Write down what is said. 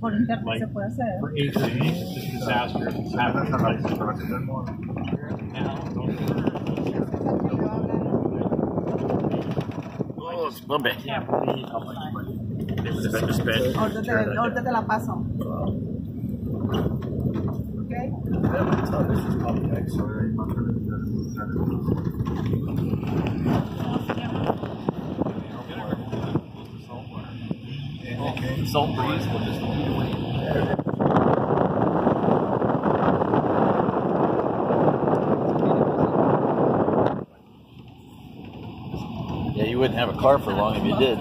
Por internet Like- se puede hacer. ¿eh? for aid to this disaster that's happening in places right now. Oh, it's bumpy. I can't believe how much money this is just spent. Ahorita te, ahorita te la paso. ¿Ok? Salt breeze will just lead away. Yeah, you wouldn't have a car for long if you did.